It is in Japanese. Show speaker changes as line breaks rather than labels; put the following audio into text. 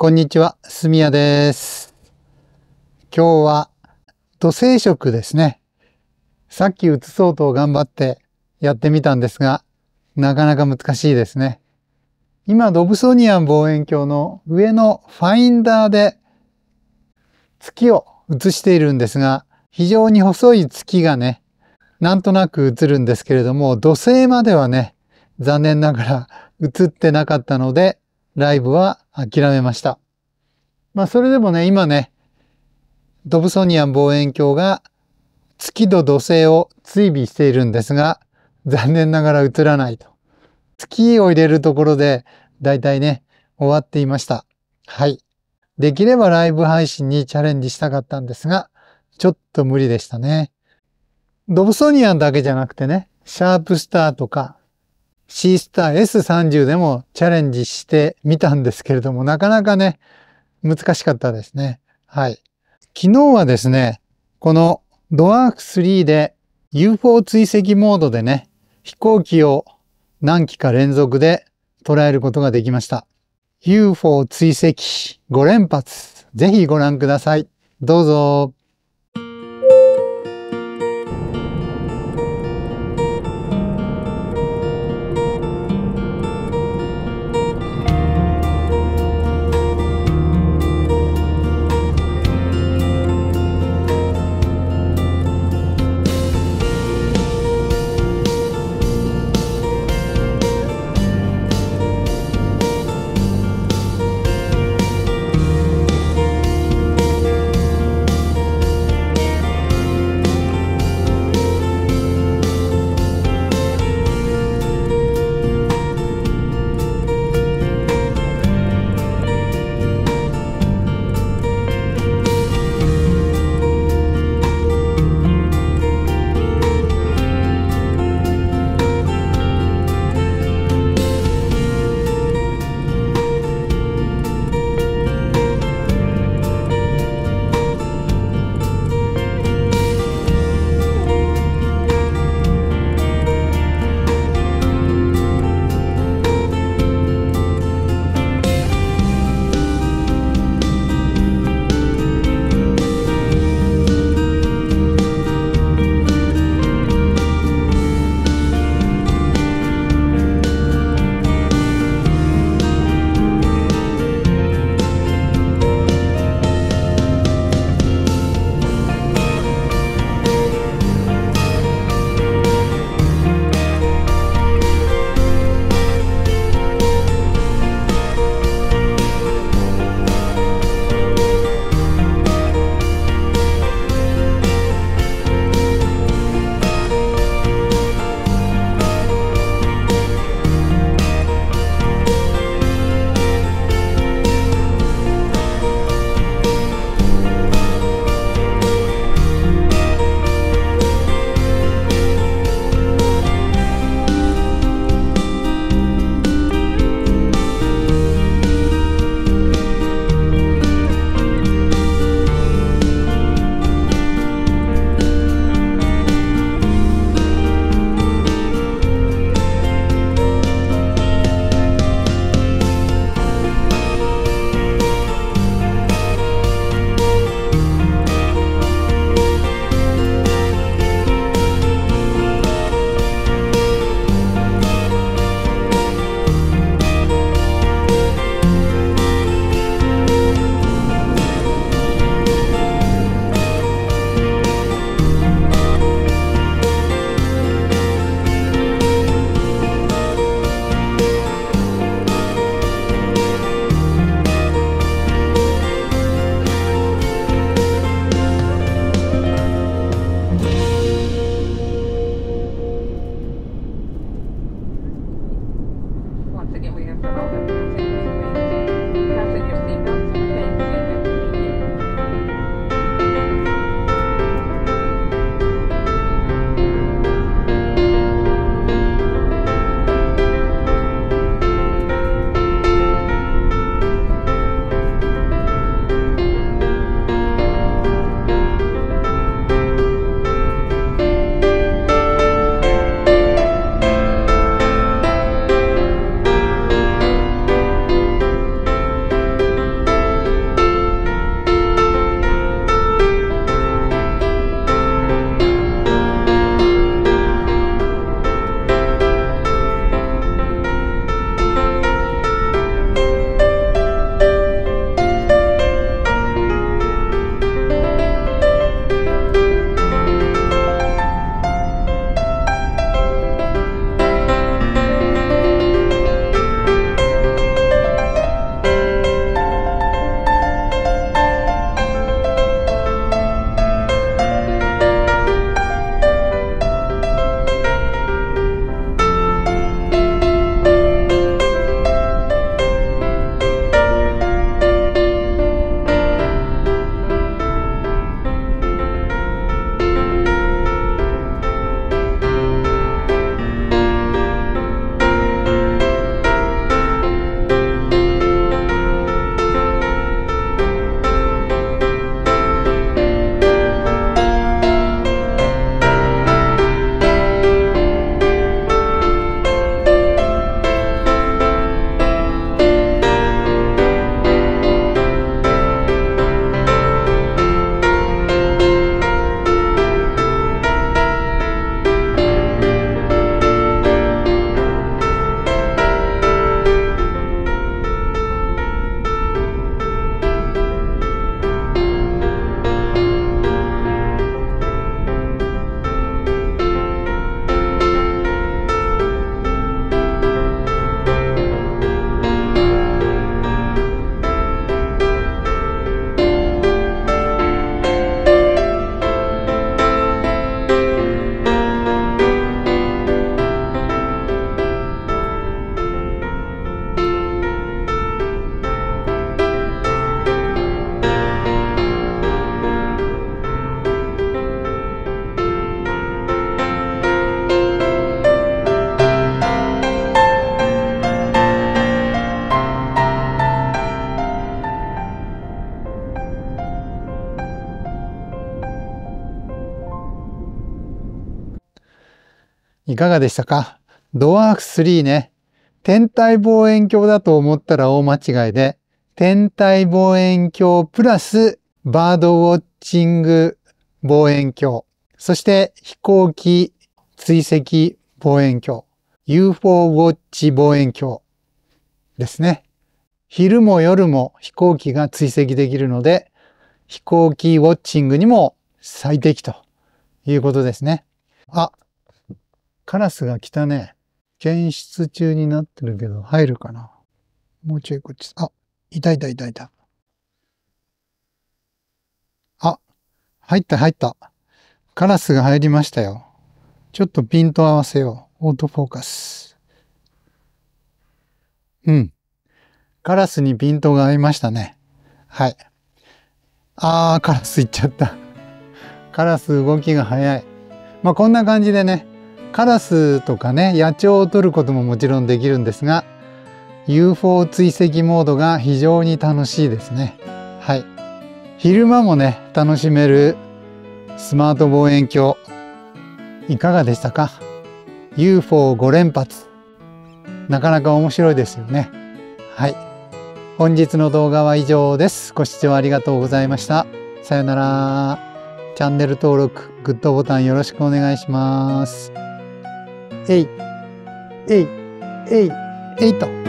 こんにちは、すみやです。今日は土星食ですね。さっき映そうと頑張ってやってみたんですが、なかなか難しいですね。今、ドブソニアン望遠鏡の上のファインダーで月を映しているんですが、非常に細い月がね、なんとなく映るんですけれども、土星まではね、残念ながら映ってなかったので、ライブは諦めました。まあそれでもね、今ね、ドブソニアン望遠鏡が月と土星を追尾しているんですが、残念ながら映らないと。月を入れるところで、だいたいね、終わっていました。はい。できればライブ配信にチャレンジしたかったんですが、ちょっと無理でしたね。ドブソニアンだけじゃなくてね、シャープスターとか、シースター S30 でもチャレンジしてみたんですけれども、なかなかね、難しかったですね。はい。昨日はですね、このドワーク3で UFO 追跡モードでね、飛行機を何機か連続で捉えることができました。UFO 追跡5連発、ぜひご覧ください。どうぞ。いかがでしたか？ドワーフ3ね。天体望遠鏡だと思ったら大間違いで、天体望遠鏡プラスバードウォッチング望遠鏡、そして飛行機追跡望遠鏡、UFO ウォッチ望遠鏡ですね。昼も夜も飛行機が追跡できるので、飛行機ウォッチングにも最適ということですね。あ、カラスが来たね。検出中になってるけど、入るかなもうちょいこっち。あ、いたいたいたいた。あ、入った入った。カラスが入りましたよ。ちょっとピント合わせよう。オートフォーカス。うん。カラスにピントが合いましたね。はい。あー、カラス行っちゃった。カラス動きが早い。まあ、こんな感じでね、カラスとかね、野鳥を取ることももちろんできるんですが、UFO 追跡モードが非常に楽しいですね。はい。昼間もね、楽しめるスマート望遠鏡、いかがでしたか ?UFO5 連発。なかなか面白いですよね。はい。本日の動画は以上です。ご視聴ありがとうございました。さよなら。チャンネル登録、グッドボタンよろしくお願いします。えい、えい、えい、えいと。